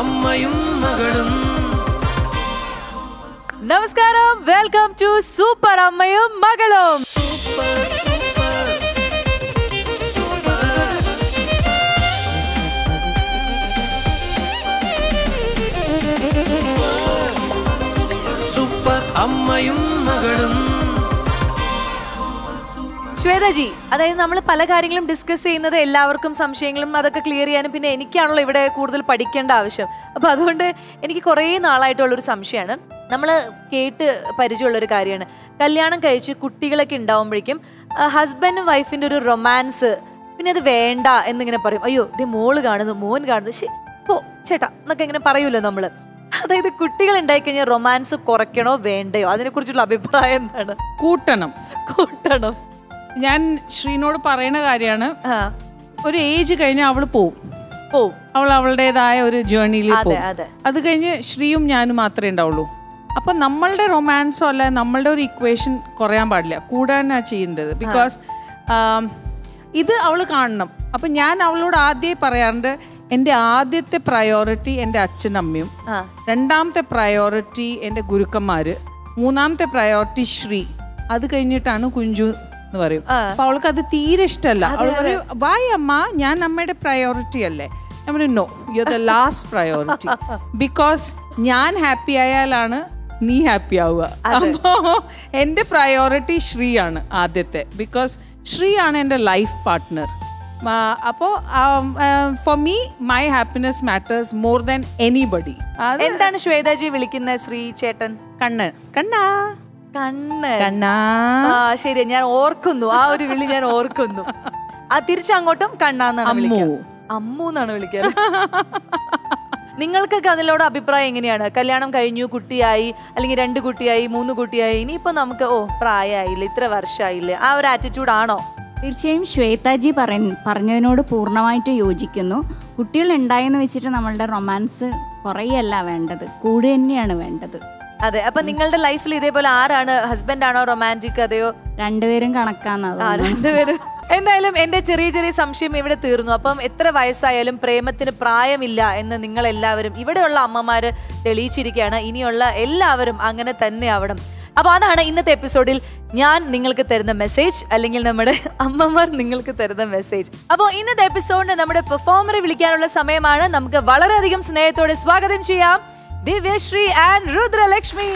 അമ്മയും മകളും നമസ്കാരം വെൽക്കം ടു സൂപ്പർ അമ്മയും മകളും സൂപ്പർ അമ്മയും മകളും ശ്വേതജി അതായത് നമ്മൾ പല കാര്യങ്ങളും ഡിസ്കസ് ചെയ്യുന്നത് എല്ലാവർക്കും സംശയങ്ങളും അതൊക്കെ ക്ലിയർ ചെയ്യാനും പിന്നെ എനിക്കാണല്ലോ ഇവിടെ കൂടുതൽ പഠിക്കേണ്ട ആവശ്യം. അപ്പൊ അതുകൊണ്ട് എനിക്ക് കുറേ നാളായിട്ടുള്ളൊരു സംശയമാണ്. നമ്മൾ കേട്ട് പരിചയമുള്ള ഒരു കാര്യമാണ്. കല്യാണം കഴിച്ച് കുട്ടികളൊക്കെ ഉണ്ടാവുമ്പോഴേക്കും ഹസ്ബൻഡും വൈഫിന്റെ ഒരു റൊമാൻസ് പിന്നെ അത് വേണ്ട എന്നിങ്ങനെ പറയും. അയ്യോ ഇത് മോൾ കാണുന്നു മോൻ കാണുന്നു. ശരി പോ ചേട്ടാ എന്നൊക്കെ ഇങ്ങനെ പറയൂല്ലോ നമ്മൾ. അതായത് കുട്ടികൾ ഉണ്ടായി കഴിഞ്ഞാൽ റൊമാൻസ് കുറയ്ക്കണോ വേണ്ടയോ? അതിനെക്കുറിച്ചുള്ള അഭിപ്രായം എന്താണ്? കൂട്ടണം. കൂട്ടണം. ഞാൻ ശ്രീനോട് പറയുന്ന കാര്യമാണ്. ഒരു ഏജ് കഴിഞ്ഞ അവൾ പോവും. പോവും. അവൾ അവളുടേതായ ഒരു ജേർണിയിൽ അതെ. കഴിഞ്ഞ് ശ്രീയും ഞാനും മാത്രമേ ഉണ്ടാവുള്ളൂ. അപ്പൊ നമ്മളുടെ റൊമാൻസോ അല്ല നമ്മളുടെ ഒരു ഇക്വേഷൻ കുറയാൻ പാടില്ല. കൂടാനാണ് ചെയ്യേണ്ടത്. ബിക്കോസ് ഇത് അവൾ കാണണം. അപ്പൊ ഞാൻ അവളോട് ആദ്യമേ പറയാറുണ്ട് എന്റെ ആദ്യത്തെ പ്രയോറിറ്റി എന്റെ അച്ഛനും അമ്മയും. രണ്ടാമത്തെ പ്രയോറിറ്റി എന്റെ ഗുരുക്കന്മാര്. മൂന്നാമത്തെ പ്രയോറിറ്റി ശ്രീ. അത് കഴിഞ്ഞിട്ടാണ് കുഞ്ചു എന്ന് പറയും. അപ്പൊ അവൾക്ക് അത് തീരെ ഇഷ്ടമല്ല അവൾ പറയും വായ് അമ്മ ഞാൻ അമ്മയുടെ പ്രയോറിറ്റി അല്ലേ? ഞാൻ പറയും no you the last priority because ഞാൻ ഹാപ്പി ആയാലാണ് നീ ഹാപ്പി ആവുക. അപ്പോ എന്റെ പ്രയോറിറ്റി ശ്രീ ആണ് ആദ്യത്തെ. ബിക്കോസ് ശ്രീ ആണ് എന്റെ ലൈഫ് പാർട്ട്ണർ അപ്പോ for me my happiness matters more than anybody എന്താണ് ശ്വേതാജി വിളിക്കുന്നത് ശ്രീ ചേട്ടൻ? കണ്ണ്. കണ്ണാ. കണ്ണ്. കണ്ണാ. ആ ശരി ഞാൻ ഓർക്കുന്നു. ആ ഒരു വിളി ഞാൻ ഓർക്കുന്നു. ആ തിരിച്ചങ്ങോട്ടും കണ്ണാന്നാണ് വിളിക്കുക അമ്മു എന്നാണ് വിളിക്കാറ് നിങ്ങൾക്കൊക്കെ അതിലോട് അഭിപ്രായം എങ്ങനെയാണ്? കല്യാണം കഴിഞ്ഞു കുട്ടിയായി അല്ലെങ്കിൽ രണ്ട് കുട്ടിയായി മൂന്ന് കുട്ടിയായി. ഇനിയിപ്പോ നമുക്ക് ഓ പ്രായമായില്ലേ ഇത്ര വർഷമായില്ലേ ആ ഒരു ആറ്റിറ്റ്യൂഡ് ആണോ? തീർച്ചയായും ശ്വേതാജി പറ പറഞ്ഞതിനോട് പൂർണമായിട്ട് യോജിക്കുന്നു. കുട്ടികൾ ഉണ്ടായെന്ന് വെച്ചിട്ട് നമ്മളുടെ റൊമാൻസ് കുറയല്ല വേണ്ടത്. കൂടെ തന്നെയാണ് വേണ്ടത്. അതെ അപ്പൊ നിങ്ങളുടെ ലൈഫിൽ ഇതേപോലെ ആരാണ് ഹസ്ബൻഡ് ആണോ റൊമാന്റിക് അതെയോ? രണ്ടുപേരും രണ്ടുപേരും. എന്തായാലും എന്റെ ചെറിയ ചെറിയ സംശയം ഇവിടെ തീർന്നു. അപ്പം എത്ര വയസ്സായാലും പ്രേമത്തിന് പ്രായമില്ല എന്ന് നിങ്ങൾ എല്ലാവരും ഇവിടെയുള്ള അമ്മമാര് തെളിയിച്ചിരിക്കുകയാണ്. ഇനിയുള്ള എല്ലാവരും അങ്ങനെ തന്നെ ആവണം. അപ്പൊ അതാണ് ഇന്നത്തെ എപ്പിസോഡിൽ ഞാൻ നിങ്ങൾക്ക് തരുന്ന മെസ്സേജ് അല്ലെങ്കിൽ നമ്മുടെ അമ്മമാർ നിങ്ങൾക്ക് തരുന്ന മെസ്സേജ് അപ്പോൾ ഇന്നത്തെ എപ്പിസോഡിന് നമ്മുടെ പെർഫോമറെ വിളിക്കാനുള്ള സമയമാണ്. നമുക്ക് വളരെയധികം സ്നേഹത്തോടെ സ്വാഗതം ചെയ്യാം. ദിവ്യശ്രീ ആൻഡ് രുദ്രലക്ഷ്മി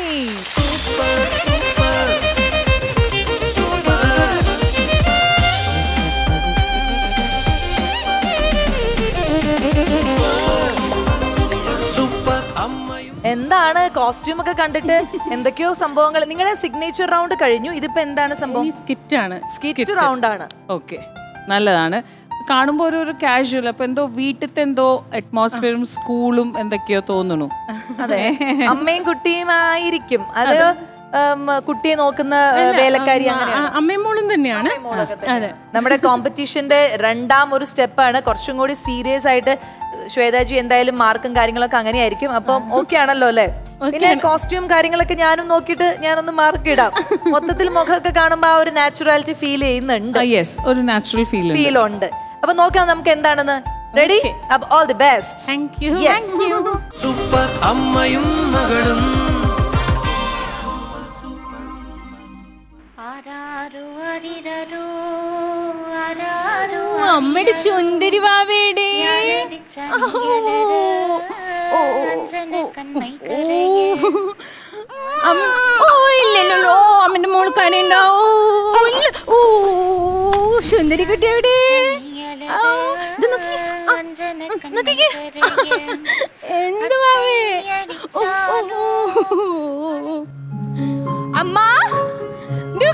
എന്താണ് കോസ്റ്റ്യൂം ഒക്കെ കണ്ടിട്ട്? എന്തൊക്കെയോ സംഭവങ്ങൾ. നിങ്ങളുടെ സിഗ്നേച്ചർ റൗണ്ട് കഴിഞ്ഞു. ഇതിപ്പോ എന്താണ് സംഭവം? സ്കിറ്റ് ആണ്. സ്കിറ്റ് റൗണ്ട് ആണ്. ഓക്കെ നല്ലതാണ്. കാണുമ്പോൾ ഒരു ഒരു കാഷ്വൽ അപ്പൊ എന്തോ വീട്ടിലത്തെ എന്തോ അറ്റ്മോസ്ഫിയറും സ്കൂളും എന്തൊക്കെയോ തോന്നുന്നു. അതെ. അമ്മയും കുട്ടിയും ആയിരിക്കും. അത് കുട്ടിയെ നോക്കുന്ന വേലക്കാരി അമ്മയും തന്നെയാണ്. നമ്മുടെ കോമ്പറ്റീഷന്റെ രണ്ടാം ഒരു സ്റ്റെപ്പാണ്. കുറച്ചും കൂടി സീരിയസ് ആയിട്ട് ശ്വേതാജി എന്തായാലും മാർക്കും കാര്യങ്ങളൊക്കെ അങ്ങനെയായിരിക്കും. അപ്പം ഓക്കെ ആണല്ലോ അല്ലേ? പിന്നെ കോസ്റ്റ്യൂം കാര്യങ്ങളൊക്കെ ഞാനും നോക്കിയിട്ട് ഞാനൊന്ന് മാർക്ക് ഇടാം. മൊത്തത്തിൽ മുഖമൊക്കെ കാണുമ്പോൾ ആ ഒരു നാച്ചുറാലിറ്റി ഫീൽ ചെയ്യുന്നുണ്ട്. യെസ് ഒരു നാച്ചുറൽ ഫീൽ ഫീൽ ഉണ്ട്. അപ്പൊ നോക്കാം നമുക്ക് എന്താണെന്ന്. Ready all the best thank you super അമ്മയും മകളും. അമ്മയുടെ സുന്ദരി വാവേടെ. ഓ ഇല്ലല്ലോ അമ്മന്റെ മോൾ കരയുണ്ടോ ഓ ഇല്ല. ഓ സുന്ദരി കുട്ടി എവിടെ? എന്ത് ഓ. അമ്മ.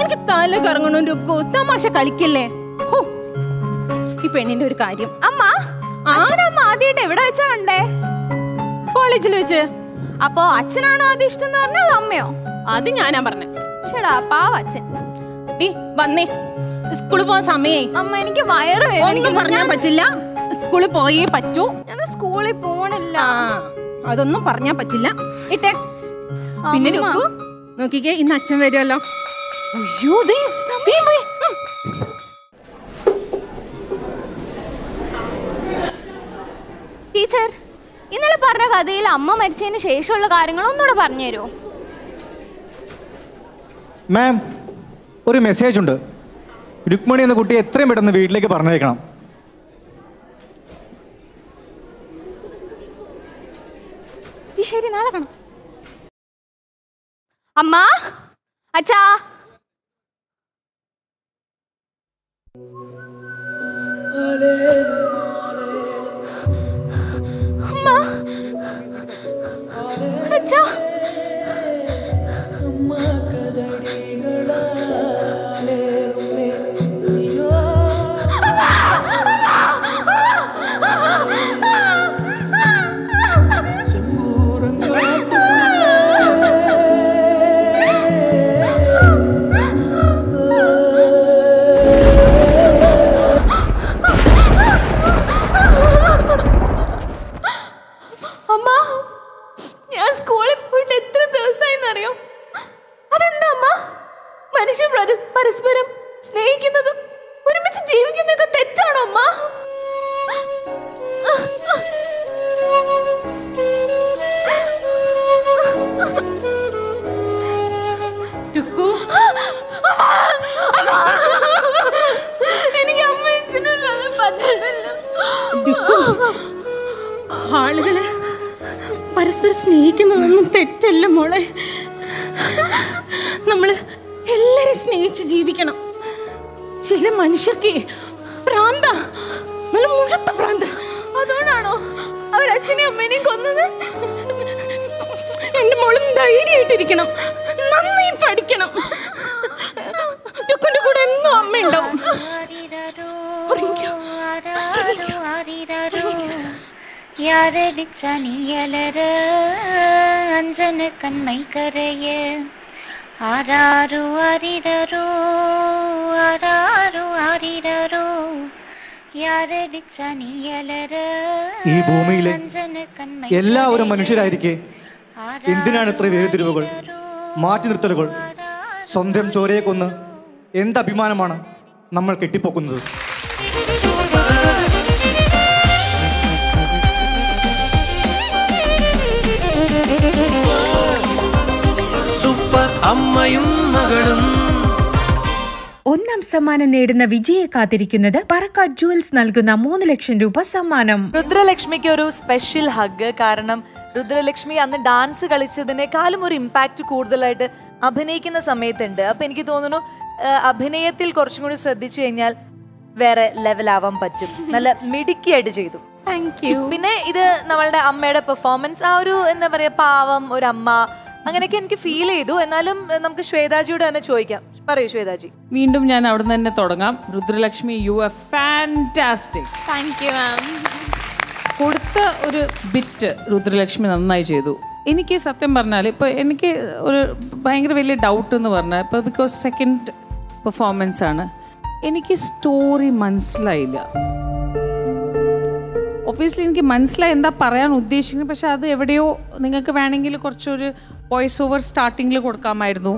എനിക്ക് തല കറങ്ങണു രുക്കു? തമാശ കളിക്കല്ലേ? ഈ പെണ്ണിന്റെ ഒരു കാര്യം. അമ്മ അച്ഛനമ്മ ആദ്യമായിട്ട് എവിടെ വെച്ചാ കണ്ടേ? കോളേജിൽ വെച്ച്. അപ്പോ അച്ഛനാണോ അത് ഇഷ്ടം എന്ന് പറഞ്ഞോ അമ്മയോ? അത് ഞാനാ പറഞ്ഞേ. ഷടാ പാവ അച്ഛൻ. വന്നേ. സ്കൂളിൽ പോകാൻ സമയേ. അമ്മ എനിക്ക് വയറ് ഒന്നും പറഞ്ഞാൻ പറ്റില്ല. സ്കൂളിൽ പോയേ പറ്റൂ. ഞാൻ സ്കൂളിൽ പോണില്ല. അതൊന്നും പറഞ്ഞാൻ പറ്റില്ല. ഇട്ടെ. പിന്നെ നോക്കിക്കേ ഇന്ന് അച്ഛൻ വരുമല്ലോ അയ്യോ ടീച്ചർ ഇന്നലെ പറഞ്ഞ കഥയിൽ അമ്മ മരിച്ചതിന് ശേഷമുള്ള കാര്യങ്ങൾ ഒന്നുകൂടെ പറഞ്ഞു തരുമോ മാം ഒരു മെസ്സേജ് ഉണ്ട്. രുക്മണി എന്ന കുട്ടി എത്രയും പെട്ടെന്ന് വീട്ടിലേക്ക് പറഞ്ഞേക്കണം ശരി നാളെ കാണാം. അമ്മ അച്ഛാ. അമ്മ പരസ്പരം സ്നേഹിക്കുന്നതും ഒരുമിച്ച് ജീവിക്കുന്നതൊക്കെ തെറ്റാണോ അമ്മ? എനിക്ക് അമ്മ അച്ഛനല്ലാതെ പറ്റണില്ല. ആളുകൾ പരസ്പരം സ്നേഹിക്കുന്നതൊന്നും തെറ്റല്ല മോളെ. നമ്മൾ എല്ലാരും സ്നേഹിച്ച് ജീവിക്കണം ചില മനുഷ്യർക്ക് പ്രാന്ത നല്ല മുഴത്ത പ്രാന്ത അതുകൊണ്ടാണോ അവർ അച്ഛനെയും അമ്മേനെയും കൊന്നത് എന്റെ മോളും ധൈര്യമായിട്ടിരിക്കണം നന്നായി പഠിക്കണം രുക്കുന്റെ കൂടെ എന്നും അമ്മയുണ്ടാവും ഉറങ്ങിക്കോ. யாரடிச்சனியலர அஞ்சன கண்மை கரைய ಆರಾರು ಅರಿದರು ಆರಾರು ಅರಿದರು ഈ ഭൂമിയിലെ എല്ലാവരും മനുഷ്യരായിരിക്കെ. എന്തിനാണ് ഇത്ര വേർതിരിവുകൾ മാറ്റി നിർത്തലുകൾ? സ്വന്തം ചോരയെ കൊന്ന് എന്തഭിമാനമാണ് നമ്മൾ കെട്ടിപ്പോക്കുന്നത്? അമ്മയും മകളും. ഒന്നാം സമ്മാനം നേടുന്ന വിജയെ കാത്തിരിക്കുന്നത് പറക്കാട് ജുവൽസ് നൽകുന്ന മൂന്ന് ലക്ഷം രൂപ സമ്മാനം. രുദ്രലക്ഷ്മിക്ക് ഒരു സ്പെഷ്യൽ ഹഗ് കാരണം രുദ്രലക്ഷ്മി അന്ന് ഡാൻസ് കളിച്ചതിനേക്കാളും ഒരു ഇമ്പാക്റ്റ് കൂടുതലായിട്ട് അഭിനയിക്കുന്ന സമയത്തുണ്ട്. അപ്പൊ എനിക്ക് തോന്നുന്നു അഭിനയത്തിൽ കുറച്ചും കൂടി ശ്രദ്ധിച്ചു കഴിഞ്ഞാൽ വേറെ ലെവലാവാൻ പറ്റും. നല്ല മിടുക്കിയായിട്ട് ചെയ്തു. താങ്ക് യു പിന്നെ ഇത് നമ്മളുടെ അമ്മയുടെ പെർഫോമൻസ് ആ ഒരു എന്താ പറയാ പാവം ഒരു അമ്മ അങ്ങനെയൊക്കെ എനിക്ക് ഫീൽ ചെയ്തു. എന്നാലും നമുക്ക് ശ്വേതാജിയോട് തന്നെ ചോദിക്കാം. പറയൂ ശ്വേതാജി. വീണ്ടും ഞാൻ അവിടെ നിന്ന് തന്നെ തുടങ്ങാം. Rudralakshmi you a fantastic thank you ma'am കൊടുത്ത ഒരു ബിറ്റ് രുദ്രലക്ഷ്മി നന്നായി ചെയ്തു. എനിക്ക് സത്യം പറഞ്ഞാൽ ഇപ്പോൾ എനിക്ക് ഒരു ഭയങ്കര വലിയ ഡൗട്ട് എന്ന് പറഞ്ഞാൽ ഇപ്പോൾ ബിക്കോസ് സെക്കൻഡ് പെർഫോമൻസ് ആണ്. എനിക്ക് സ്റ്റോറി മനസ്സിലായില്ല. ഒബ്വിയസ്ലി എനിക്ക് മനസ്സിലായി എന്താ പറയാൻ ഉദ്ദേശിക്കുന്നത്. പക്ഷെ അത് എവിടെയോ നിങ്ങൾക്ക് വേണമെങ്കിൽ കുറച്ചൊരു വോയിസ് ഓവർ സ്റ്റാർട്ടിങ്ങിൽ കൊടുക്കാമായിരുന്നു.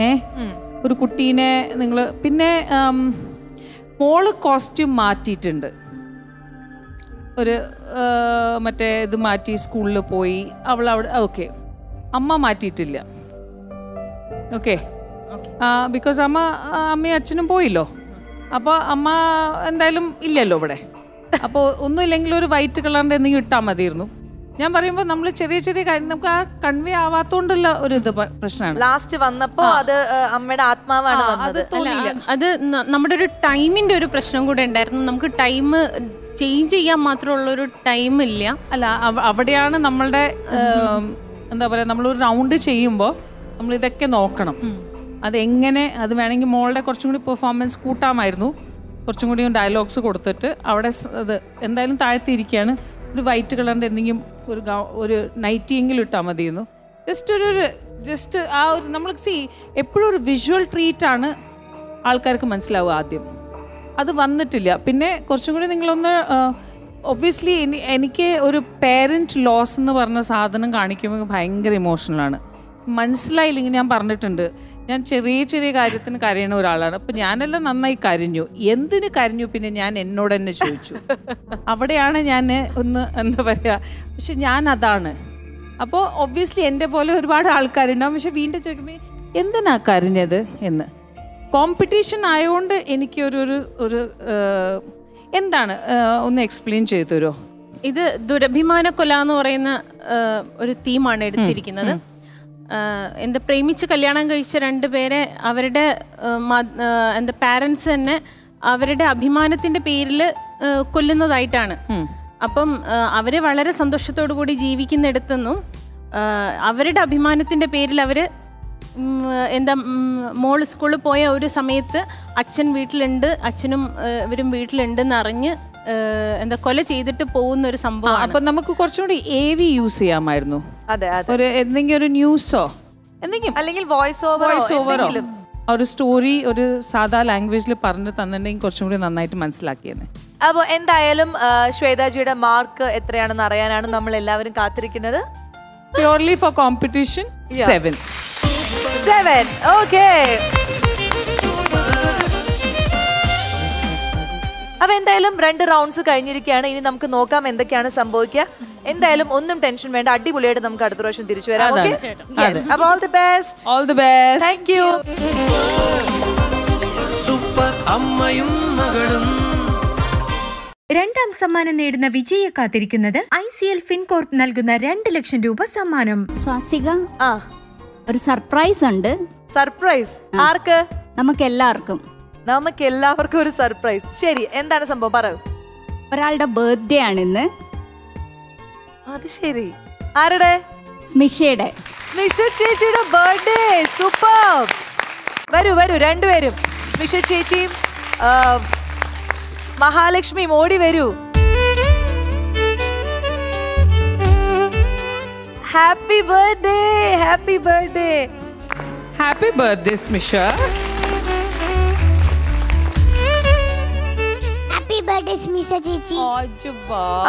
ഏ? ഒരു കുട്ടീനെ നിങ്ങൾ പിന്നെ മോൾ കോസ്റ്റ്യൂം മാറ്റിയിട്ടുണ്ട്. ഒരു മറ്റേ ഇത് മാറ്റി സ്കൂളിൽ പോയി. അവൾ അവിടെ ഓക്കെ അമ്മ മാറ്റിയിട്ടില്ല. ഓക്കെ ബിക്കോസ് അമ്മ അമ്മയും അച്ഛനും പോയില്ലോ. അപ്പോൾ അമ്മ എന്തായാലും ഇല്ലല്ലോ ഇവിടെ. അപ്പോൾ ഒന്നുമില്ലെങ്കിൽ ഒരു വൈറ്റ് കളറിന്റെ എന്തെങ്കിലും ഇട്ടാൽ മതിയായിരുന്നു. ഞാൻ പറയുമ്പോൾ നമ്മൾ ചെറിയ ചെറിയ കാര്യം നമുക്ക് ആ കൺവേ ആവാത്തോണ്ടുള്ള ഒരു ഇത് പ്രശ്നമാണ്. ലാസ്റ്റ് വന്നപ്പോ അത് അമ്മയുടെ ആത്മാവാണ് അത് തോന്നിയില്ല. അത് നമ്മുടെ ഒരു ടൈമിന്റെ ഒരു പ്രശ്നം കൂടെ ഉണ്ടായിരുന്നു. നമുക്ക് ടൈം ചേഞ്ച് ചെയ്യാൻ മാത്രമുള്ള ഒരു ടൈം ഇല്ല. അല്ല അവിടെയാണ് നമ്മളുടെ എന്താ പറയുക നമ്മളൊരു റൗണ്ട് ചെയ്യുമ്പോൾ നമ്മൾ ഇതൊക്കെ നോക്കണം. അതെങ്ങനെ അത് വേണമെങ്കിൽ മോളുടെ കുറച്ചും കൂടി പെർഫോമൻസ് കൂട്ടാമായിരുന്നു. കുറച്ചും കൂടി ഡയലോഗ്സ് കൊടുത്തിട്ട് അവിടെ അത് എന്തായാലും താഴ്ത്തിയിരിക്കുകയാണ്. ഒരു വൈറ്റ് കളറിന്റെ എന്തെങ്കിലും ഒരു ഗൗ ഒരു നൈറ്റിയെങ്കിലും ഇട്ടാൽ മതിയെന്നു. ജസ്റ്റ് ഒരു ജസ്റ്റ് ആ ഒരു നമ്മൾ സി എപ്പോഴും ഒരു വിഷ്വൽ ട്രീറ്റാണ് ആൾക്കാർക്ക് മനസ്സിലാവുക ആദ്യം. അത് വന്നിട്ടില്ല. പിന്നെ കുറച്ചും കൂടി നിങ്ങളൊന്ന് ഒബ്വിയസ്ലി എനിക്ക് ഒരു പേരന്റ് ലോസ് എന്ന് പറഞ്ഞ സാധനം കാണിക്കുമ്പോൾ ഭയങ്കര ഇമോഷണലാണ് മനസ്സിലായില്ലെങ്കിൽ ഞാൻ പറഞ്ഞിട്ടുണ്ട്. ഞാൻ ചെറിയ ചെറിയ കാര്യത്തിന് കരയണ ഒരാളാണ്. അപ്പൊ ഞാനെല്ലാം നന്നായി കരഞ്ഞു. എന്തിന് കരഞ്ഞു? പിന്നെ ഞാൻ എന്നോട് തന്നെ ചോദിച്ചു. അവിടെയാണ് ഞാൻ ഒന്ന് എന്താ പറയാ പക്ഷെ ഞാൻ അതാണ്. അപ്പോൾ ഒബ്വിയസ്ലി എന്റെ പോലെ ഒരുപാട് ആൾക്കാരുണ്ടാവും. പക്ഷെ വീണ്ടും ചോദിക്കുമ്പോൾ എന്തിനാ കരഞ്ഞത്? എന്ന്. കോമ്പറ്റീഷൻ ആയതുകൊണ്ട് എനിക്ക് ഒരു ഒരു എന്താണ് ഒന്ന് എക്സ്പ്ലെയിൻ ചെയ്തു തരുമോ ഇത് ദുരഭിമാന കൊല എന്ന് പറയുന്ന ഒരു തീമാണ് എടുത്തിരിക്കുന്നത്. എന്താ പ്രേമിച്ച് കല്യാണം കഴിച്ച രണ്ടുപേരെ അവരുടെ ആ, മ- ആ, എന്താ പാരൻസ് തന്നെ അവരുടെ അഭിമാനത്തിന്റെ പേരിൽ കൊല്ലുന്നതായിട്ടാണ്. അപ്പം അവർ വളരെ സന്തോഷത്തോടു കൂടി ജീവിക്കുന്നിടത്തുനിന്നും അവരുടെ അഭിമാനത്തിന്റെ പേരിൽ അവർ എന്താ മോൾ സ്കൂളിൽ പോയ ഒരു സമയത്ത് അച്ഛൻ വീട്ടിലുണ്ട് അച്ഛനും ഇവരും വീട്ടിലുണ്ടെന്ന് അറിഞ്ഞ് എന്താ കൊല ചെയ്തിട്ട് പോകുന്ന ഒരു സംഭവം അപ്പൊ നമുക്ക് കുറച്ചുകൂടി എ വി യൂസ് ചെയ്യാമായിരുന്നു. അതെ അതെ. ഒരു എന്തെങ്കിലും ഒരു ന്യൂസോ എന്തെങ്കിലും അല്ലെങ്കിൽ വോയിസ് ഓവർ വോയിസ് ഓവറോ ഒരു സ്റ്റോറി ഒരു സാധാ ലാംഗ്വേജിൽ പറഞ്ഞു തന്നിട്ടുണ്ടെങ്കിൽ കുറച്ചും കൂടി നന്നായിട്ട് മനസ്സിലാക്കിയെന്നെ അപ്പോൾ എന്തായാലും ശ്വേതാജിയുടെ മാർക്ക് എത്രയാണെന്ന് അറിയാനാണ് നമ്മൾ എല്ലാവരും കാത്തിരിക്കുന്നത്. Purely for competition seven seven okay അപ്പൊ എന്തായാലും രണ്ട് റൗണ്ട്സ് കഴിഞ്ഞിരിക്കുകയാണ്. ഇനി നമുക്ക് നോക്കാം എന്തൊക്കെയാണ് സംഭവിക്കുക. എന്തായാലും ഒന്നും ടെൻഷൻ വേണ്ട. അടിപൊളിയായിട്ട് നമുക്ക് അടുത്ത പ്രാവശ്യം തിരിച്ചു വരാം. ഓക്കെ അപ്പൊ all the best all the best thank you super അമ്മയും മകളും. രണ്ടാം സമ്മാനം നേടുന്ന വിജയെ കാത്തിരിക്കുന്നത് ഐ സി എൽ ഫിൻകോർപ്പ് നൽകുന്ന രണ്ട് ലക്ഷം രൂപ സമ്മാനം. സ്വാസിക ആ. ഒരു സർപ്രൈസ് ഉണ്ട്. സർപ്രൈസ് ആർക്ക്? നമുക്ക് എല്ലാവർക്കും നമുക്ക് എല്ലാവർക്കും ഒരു സർപ്രൈസ് ശരി എന്താണ് സംഭവം? പറ ഒരാളുടെ ബർത്ത്ഡേ ആണ് ഇന്ന്. അത് ശരി. ആരുടെ? സ്മിഷയുടെ. സ്മിഷ ചേച്ചിയുടെ ബർത്ത്ഡേ സൂപ്പർ വരൂ വരൂ രണ്ടുപേരും. സ്മിഷ ചേച്ചിയും മഹാലക്ഷ്മി മഹാലക്ഷ്മിയും ഓടി വരൂ. Happy birthday happy birthday happy birthday Smisha.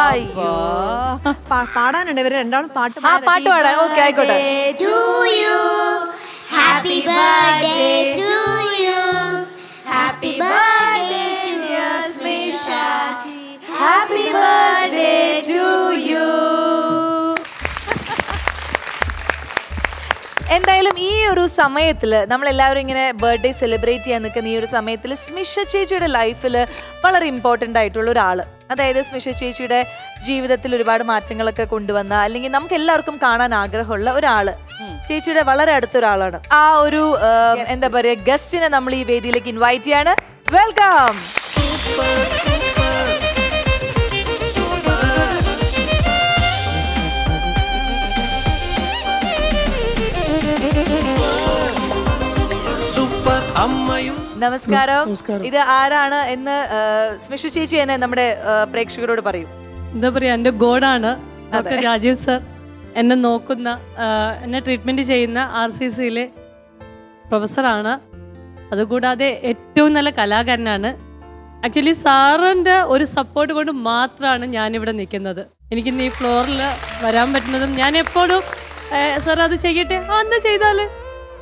അയ്യോ. പാടാനുണ്ട്? ഇവർ രണ്ടാളും പാട്ട് ആ പാട്ട് പാടാൻ ഓക്കെ ആയിക്കോട്ടെ. Happy birthday to you happy birthday to happy birthday to you എന്തായാലും ഈ ഒരു സമയത്തിൽ നമ്മളെല്ലാവരും ഇങ്ങനെ ബർത്ത്ഡേ സെലിബ്രേറ്റ് ചെയ്യാൻ നിൽക്കുന്ന ഈ ഒരു സമയത്തിൽ സ്മിഷ ചേച്ചിയുടെ ലൈഫിൽ വളരെ ഇമ്പോർട്ടന്റ് ആയിട്ടുള്ള ഒരാൾ അതായത് സ്മിഷ ചേച്ചിയുടെ ജീവിതത്തിൽ ഒരുപാട് മാറ്റങ്ങളൊക്കെ കൊണ്ടുവന്ന അല്ലെങ്കിൽ നമുക്ക് എല്ലാവർക്കും കാണാൻ ആഗ്രഹമുള്ള ഒരാൾ ചേച്ചിയുടെ വളരെ അടുത്ത ഒരാളാണ്. ആ ഒരു എന്താ പറയുക ഗസ്റ്റിനെ നമ്മൾ ഈ വേദിയിലേക്ക് ഇൻവൈറ്റ് ചെയ്യാണ്. വെൽക്കം അമ്മയും നമസ്കാരം. ഇത് ആരാണ് എന്ന് സ്മിഷു ചേച്ചി തന്നെ നമ്മുടെ പ്രേക്ഷകരോട് പറയും. എന്താ പറയാ എന്റെ ഗോഡാണ് ഡോക്ടർ രാജീവ് സർ. എന്നെ നോക്കുന്ന എന്നെ ട്രീറ്റ്മെന്റ് ചെയ്യുന്ന ആർ സി സിയിലെ പ്രൊഫസറാണ്. അതുകൂടാതെ ഏറ്റവും നല്ല കലാകാരനാണ്. ആക്ച്വലി സാറിന്റെ ഒരു സപ്പോർട്ട് കൊണ്ട് മാത്രമാണ് ഞാനിവിടെ നിൽക്കുന്നത്. എനിക്കിന്ന് ഈ ഫ്ലോറിൽ വരാൻ പറ്റുന്നതും ഞാൻ എപ്പോഴും സാർ അത് ചെയ്യട്ടെ? ആ എന്താ ചെയ്താൽ?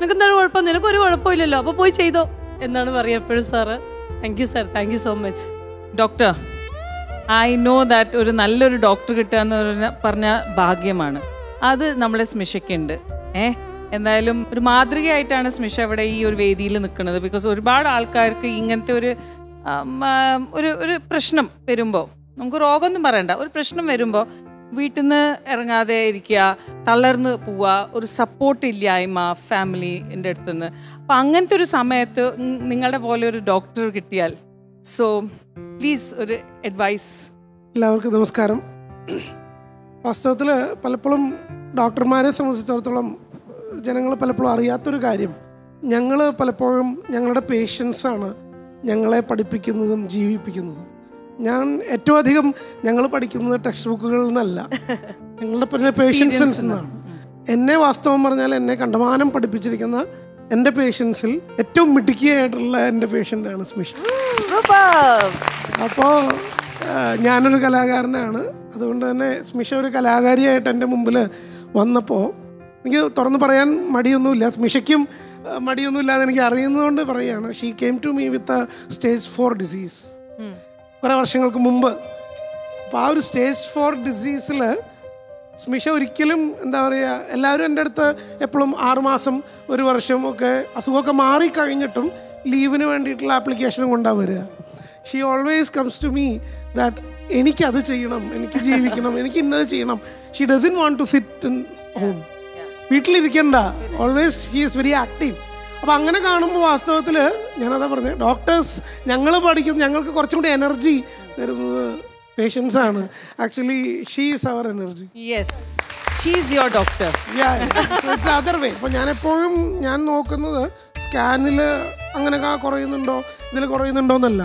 നിനക്ക് എന്താണ് കുഴപ്പം നിനക്കൊരു കുഴപ്പമില്ലല്ലോ. അപ്പോൾ പോയി ചെയ്തോ. എന്നാണ് പറയുക എപ്പോഴും sir. Thank you sir thank you so much doctor I know that ഒരു നല്ലൊരു ഡോക്ടർ കിട്ടുക എന്ന് പറഞ്ഞ പറഞ്ഞ ഭാഗ്യമാണ്. അത് നമ്മളെ സ്മിഷയ്ക്കുണ്ട്. ഏ? എന്തായാലും ഒരു മാതൃകയായിട്ടാണ് സ്മിഷ ഇവിടെ ഈ ഒരു വേദിയിൽ നിൽക്കുന്നത്. ബിക്കോസ് ഒരുപാട് ആൾക്കാർക്ക് ഇങ്ങനത്തെ ഒരു ഒരു ഒരു പ്രശ്നം വരുമ്പോൾ നമുക്ക് രോഗമൊന്നും പറയണ്ട. ഒരു പ്രശ്നം വരുമ്പോൾ വീട്ടിൽ നിന്ന് ഇറങ്ങാതെ ഇരിക്കുക തളർന്ന് പോവുക ഒരു സപ്പോർട്ട് ഇല്ലായ്മ ഫാമിലിന്റെ അടുത്തുനിന്ന്. അപ്പം അങ്ങനത്തെ ഒരു സമയത്ത് നിങ്ങളുടെ പോലെ ഒരു ഡോക്ടർ കിട്ടിയാൽ സോ പ്ലീസ് ഒരു അഡ്വൈസ് എല്ലാവർക്കും നമസ്കാരം. വാസ്തവത്തിൽ പലപ്പോഴും ഡോക്ടർമാരെ സംബന്ധിച്ചിടത്തോളം ജനങ്ങൾ പലപ്പോഴും അറിയാത്തൊരു കാര്യം ഞങ്ങൾ പലപ്പോഴും ഞങ്ങളുടെ പേഷ്യൻസാണ് ഞങ്ങളെ പഠിപ്പിക്കുന്നതും ജീവിപ്പിക്കുന്നതും. ഞാൻ ഏറ്റവും അധികം ഞങ്ങൾ പഠിക്കുന്നത് ടെക്സ്റ്റ് ബുക്കുകളിൽ നിന്നല്ല. ഞങ്ങളുടെ പിന്നെ പേഷ്യൻസിൽ നിന്നാണ് എന്നെ വാസ്തവം പറഞ്ഞാൽ എന്നെ കണ്ടമാനം പഠിപ്പിച്ചിരിക്കുന്ന എന്റെ പേഷ്യൻസിൽ ഏറ്റവും മിടുക്കിയായിട്ടുള്ള എന്റെ പേഷ്യന്റാണ് സ്മിഷ. അപ്പോൾ ഞാനൊരു കലാകാരനാണ്. അതുകൊണ്ട് തന്നെ സ്മിഷ ഒരു കലാകാരിയായിട്ട് എന്റെ മുമ്പിൽ വന്നപ്പോൾ എനിക്ക് തുറന്ന് പറയാൻ മടിയൊന്നുമില്ല. സ്മിഷയ്ക്കും മടിയൊന്നുമില്ലാതെ മടിയൊന്നും എനിക്ക് അറിയുന്നതുകൊണ്ട് പറയുകയാണ്. She came to me with stage four disease കുറേ വർഷങ്ങൾക്ക് മുമ്പ്. അപ്പോൾ ആ ഒരു സ്റ്റേജ് ഫോർ ഡിസീസിൽ സ്മിഷ ഒരിക്കലും എന്താ പറയുക എല്ലാവരും എന്റെ അടുത്ത് എപ്പോഴും ആറുമാസം ഒരു വർഷം ഒക്കെ അസുഖമൊക്കെ മാറിക്കഴിഞ്ഞിട്ടും ലീവിന് വേണ്ടിയിട്ടുള്ള ആപ്ലിക്കേഷനും കൊണ്ടാണ് വരിക. She always comes to me that എനിക്കത് ചെയ്യണം എനിക്ക് ജീവിക്കണം എനിക്ക് ഇന്നത് ചെയ്യണം. She doesn't want to sit in home വീട്ടിലിരിക്കണ്ട. Always she is very active അപ്പോൾ അങ്ങനെ കാണുമ്പോൾ വാസ്തവത്തിൽ ഞാനതാ പറഞ്ഞത് ഡോക്ടേഴ്സ് ഞങ്ങൾ പഠിക്കുന്ന ഞങ്ങൾക്ക് കുറച്ചും കൂടി എനർജി തരുന്നത് പേഷ്യൻസ് ആണ്. Actually she is our energy yes she's your doctor it's other way ഇപ്പോൾ ഞാൻ എപ്പോഴും ഞാൻ നോക്കുന്നത് സ്കാനിൽ അങ്ങനെ കുറയുന്നുണ്ടോ ഇതിൽ കുറയുന്നുണ്ടോ എന്നല്ല.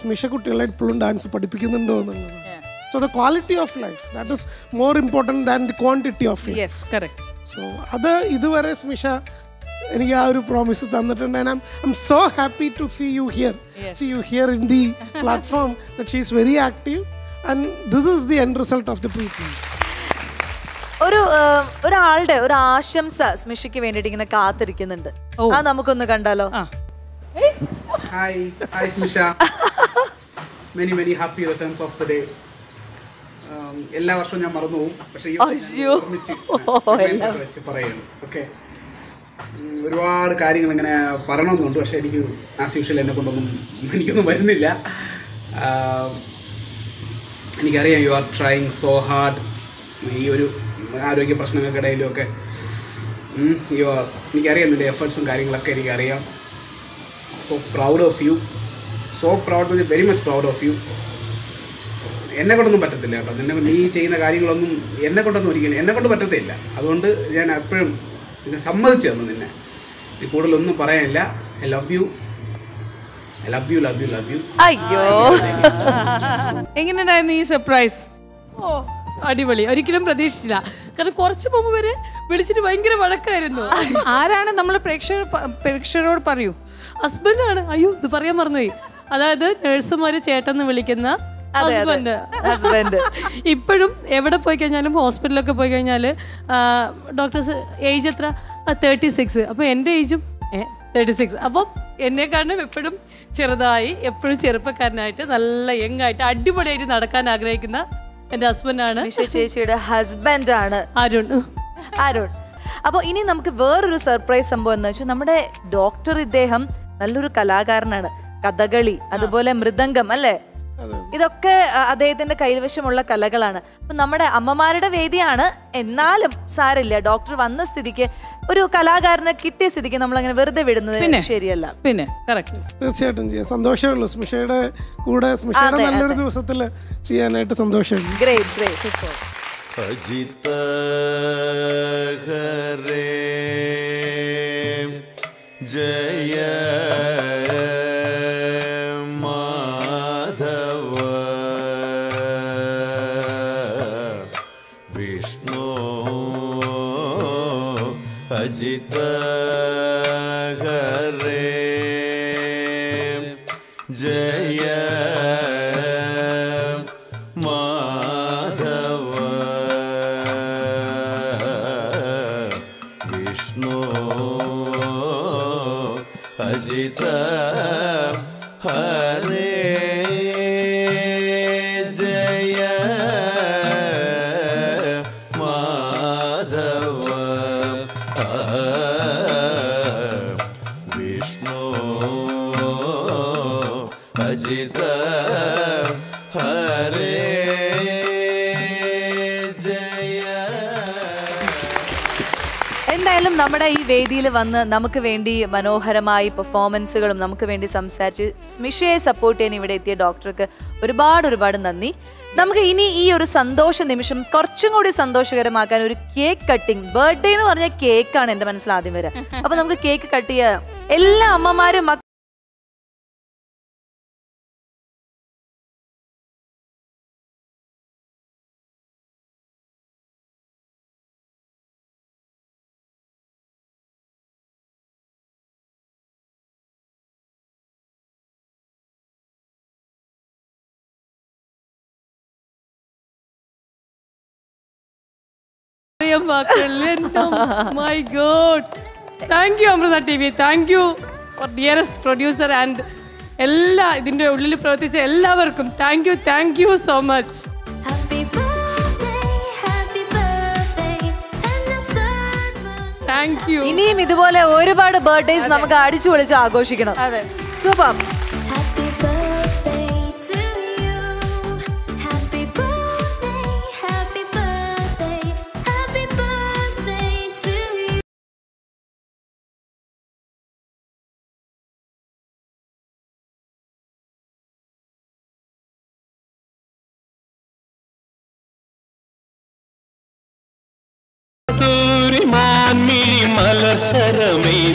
സ്മിഷ കുട്ടികളെ ഇപ്പോഴും ഡാൻസ് പഠിപ്പിക്കുന്നുണ്ടോ എന്നുള്ളത്. So the quality of life that is more important than the quantity of life yes correct so അത് ഇതുവരെ സ്മിഷ എനിക്ക് ആ ഒരു പ്രോമിസ് തന്നിട്ടുണ്ട്. I am so happy to see you here see you here in the platform that she is very active and this is the end result of the Preethi ഒരു ഒരാളുടെ ഒരു ആശംസ സ്മിഷയ്ക്ക് വേണ്ടിയിട്ട് ഇങ്ങനെ കാത്തിരിക്കുന്നുണ്ട്. ആ നമുക്കൊന്ന് കണ്ടാലോ? Hi hi Smisha. Many many happy returns of the day എല്ലാ വർഷവും ഞാൻ മറന്നു പോകും പക്ഷേ ഈ വർഷം ഓർമ്മിച്ച് പറയണം. ഓക്കെ ഒരുപാട് കാര്യങ്ങൾ ഇങ്ങനെ പറയണമെന്നുണ്ട്. പക്ഷേ എനിക്ക് ആസ് യൂഷ്വൽ എന്നെ കൊണ്ടൊന്നും എനിക്കൊന്നും വരുന്നില്ല. എനിക്കറിയാം you are trying so hard ഈ ഒരു ആരോഗ്യ പ്രശ്നങ്ങൾക്കിടയിലും ഒക്കെ യു ആർ എനിക്കറിയാം നിന്റെ എഫേർട്സും കാര്യങ്ങളൊക്കെ എനിക്കറിയാം. So proud of you so proud very much proud of you എന്നെ കൊണ്ടൊന്നും പറ്റത്തില്ല കേട്ടോ. നിന്നെ നീ ചെയ്യുന്ന കാര്യങ്ങളൊന്നും എന്നെ കൊണ്ടൊന്നും ഒരിക്കലും എന്നെ കൊണ്ട് പറ്റത്തില്ല. അതുകൊണ്ട് ഞാൻ എപ്പോഴും ഇത് സമ്മതിച്ചു തന്നു നിന്നെ. നീ കൂടുതലൊന്നും പറയാനില്ല. I love you I love you love you love you അയ്യോ. എങ്ങനെയുണ്ടായിരുന്നു ഈ സർപ്രൈസ് ഓ അടിപൊളി. ഒരിക്കലും പ്രതീക്ഷിച്ചില്ല. കാരണം കുറച്ച് മുമ്പ് വരെ വിളിച്ചിട്ട് ഭയങ്കര വഴക്കായിരുന്നു. ആരാണ് നമ്മൾ പ്രേക്ഷകർ പ്രേക്ഷകരോട് പറയൂ? ഹസ്ബൻഡാണ് അയ്യോ ഇത് പറയാൻ മറന്നുപോയി. അതായത് നഴ്സുമാര് ചേട്ടെന്ന് വിളിക്കുന്ന. Husband husband. ഇപ്പോഴും എവിടെ പോയി കഴിഞ്ഞാലും ഹോസ്പിറ്റലൊക്കെ പോയി കഴിഞ്ഞാൽ ഡോക്ടേഴ്സ് ഏജ് എത്ര? തേർട്ടി സിക്സ് അപ്പോൾ എന്റെ ഏജും തേർട്ടി സിക്സ് അപ്പം എന്നെ കാരണം എപ്പോഴും ചെറുതായി എപ്പോഴും ചെറുപ്പക്കാരനായിട്ട് നല്ല യങ് ആയിട്ട് അടിപൊളിയായിട്ട് നടക്കാൻ ആഗ്രഹിക്കുന്ന എന്റെ ഹസ്ബൻഡാണ് ആണ്. ചേച്ചിയുടെ ഹസ്ബൻഡ് ആണ്. അരുൺ. അരുൺ. അപ്പോൾ ഇനി നമുക്ക് വേറൊരു സർപ്രൈസ് സംഭവം എന്ന് വെച്ചാൽ നമ്മുടെ ഡോക്ടർ ഇദ്ദേഹം നല്ലൊരു കലാകാരനാണ്. കഥകളി അതുപോലെ മൃദംഗം അല്ലേ? ഇതൊക്കെ അദ്ദേഹത്തിന്റെ കൈവശമുള്ള കലകളാണ്. അപ്പൊ നമ്മുടെ അമ്മമാരുടെ വേദിയാണ്. എന്നാലും സാരില്ല ഡോക്ടർ വന്ന സ്ഥിതിക്ക് ഒരു കലാകാരനെ കിട്ടിയ സ്ഥിതിക്ക് നമ്മൾ അങ്ങനെ വെറുതെ വിടുന്നത് ശരിയല്ല. പിന്നെ കറക്റ്റ് തീർച്ചയായിട്ടും ചെയ്യാം. സന്തോഷമേ സ്മിഷയുടെ കൂടെ സ്മിഷയുടെ നല്ലൊരു. ദിവസത്തിൽ ചെയ്യാനായിട്ട് സന്തോഷം ഗ്രേറ്റ് ഗ്രേറ്റ് जित् നമ്മുടെ ഈ വേദിയിൽ വന്ന് നമുക്ക് വേണ്ടി മനോഹരമായി പെർഫോമൻസുകളും നമുക്ക് വേണ്ടി സംസാരിച്ച് സ്മിഷയെ സപ്പോർട്ട് ചെയ്യാൻ ഇവിടെ എത്തിയ ഡോക്ടർക്ക് ഒരുപാട് ഒരുപാട് നന്ദി. നമുക്ക് ഇനി ഈ ഒരു സന്തോഷ നിമിഷം കുറച്ചും കൂടി സന്തോഷകരമാക്കാൻ ഒരു കേക്ക് കട്ടിംഗ് ബർത്ത്ഡേ എന്ന് പറഞ്ഞ കേക്കാണ് എന്റെ മനസ്സിൽ ആദ്യം വരെ അപ്പൊ നമുക്ക് കേക്ക് കട്ട് ചെയ്യാം. എല്ലാ അമ്മമാരും my god thank you Amrita T V thank you for dearest producer and എല്ലാ ഇതിന്റെ ഉള്ളിൽ പ്രവർത്തിച്ച എല്ലാവർക്കും thank you thank you so much thank you ഇനിയും ഇതുപോലെ ഒരുപാട് ബർത്ത്ഡേസ് നമുക്ക് അടിച്ചു പൊളിച്ച് ആഘോഷിക്കണം. അതെ. സൂപ്പർ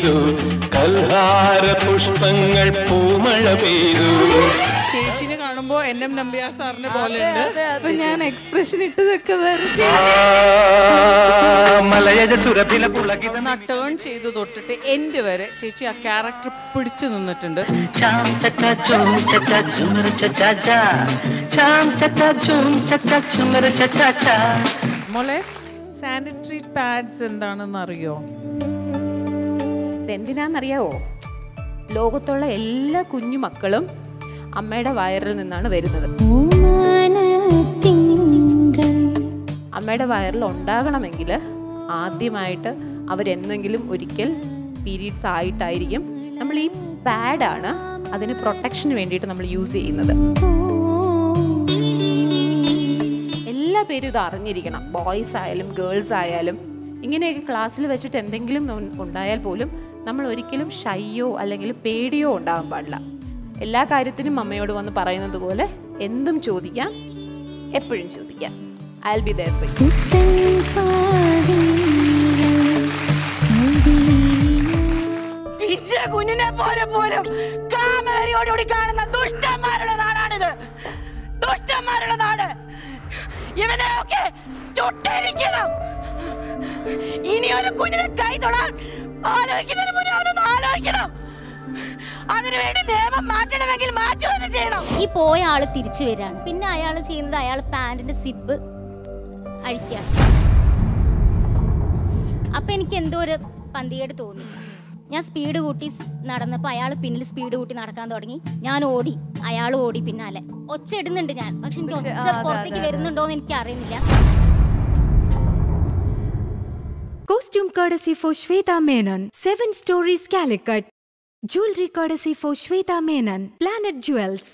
മലസരമെയ്തു കൽഹാര പുഷ്പങ്ങൾ പൂമഴ പെയ്തു. ചേച്ചിനെ കാണുമ്പോ എൻ എം നമ്പ്യാർ സാറിനെ പോലെ ഉണ്ട് അപ്പൊ ഞാൻ എക്സ്പ്രഷൻ ഇട്ടതൊക്കെ വെറുതെ. ടേൺ ചെയ്ത് തൊട്ടിട്ട് എൻഡ് വരെ ചേച്ചി ആ ക്യാരക്ടർ പിടിച്ചു നിന്നിട്ടുണ്ട്. മോളെ സാനിറ്ററി പാഡ്സ് എന്താണെന്ന് അറിയോ ഇതെന്തിനാണെന്നറിയാവോ ലോകത്തുള്ള എല്ലാ കുഞ്ഞു മക്കളും അമ്മയുടെ വയറിൽ നിന്നാണ് വരുന്നത്. അമ്മയുടെ വയറിൽ ഉണ്ടാകണമെങ്കിൽ ആദ്യമായിട്ട് അവരെന്തെങ്കിലും ഒരിക്കൽ പീരീഡ്സ് ആയിട്ടായിരിക്കും നമ്മൾ ഈ പാഡാണ് അതിന് പ്രൊട്ടക്ഷന് വേണ്ടിയിട്ട് നമ്മൾ യൂസ് ചെയ്യുന്നത്. എല്ലാ പേരും ഇത് അറിഞ്ഞിരിക്കണം. ബോയ്സ് ആയാലും ഗേൾസ് ആയാലും ഇങ്ങനെയൊക്കെ ക്ലാസ്സിൽ വെച്ചിട്ട് എന്തെങ്കിലും ഉണ്ടായാൽ പോലും നമ്മൾ ഒരിക്കലും ഷയ്യോ അല്ലെങ്കിൽ പേടിയോ ഉണ്ടാകാൻ പാടില്ല. എല്ലാ കാര്യത്തിനും അമ്മയോട് വന്ന് പറയുന്നത് പോലെ എന്തും ചോദിക്കാം എപ്പോഴും ചോദിക്കാം. ഐ ബി ദയർ പിഞ്ച കുഞ്ഞിനെ പോലെ പോലും കാമവരിയോടുകൂടി കാണുന്ന ദുഷ്ടന്മാരുടെ നാടാണിത്. ദുഷ്ടന്മാരുടെ നാട്. ഇവനെയൊക്കെ ചുട്ടിരിക്കണം. ഇനി ഒരു കുഞ്ഞിനെ കൈ തൊടാൻ ആലോചിക്കുന്നതിന് മുന്നേ അവനൊന്ന് ആലോചിക്കണം. അതിനുവേണ്ടി നിയമം മാറ്റണമെങ്കിൽ മാറ്റുക ചെയ്യണം. ഈ പോയ ആൾ തിരിച്ചു വരികയാണ്. പിന്നെ അയാൾ ചെയ്യുന്നത് അയാൾ പാന്റിന്റെ സിബ് അഴിക്കുകയാണ്. അപ്പൊ എനിക്ക് എന്തോ ഒരു പന്തികേട് തോന്നി. ഞാൻ സ്പീഡ് കൂട്ടി നടന്നപ്പോ അയാൾ പിന്നിൽ സ്പീഡ് കൂട്ടി നടക്കാൻ തുടങ്ങി. ഞാൻ ഓടി. അയാൾ ഓടി പിന്നാലെ. ഒച്ച ഇടുന്നുണ്ട് ഞാൻ. പക്ഷെ എനിക്ക് ഒച്ച പുറത്തേക്ക്. വരുന്നുണ്ടോ എന്ന് എനിക്ക് അറിയുന്നില്ല Costume courtesy for Shweta Menon. Seven Stories Calicut. Jewelry courtesy for Shweta Menon. Planet Jewels.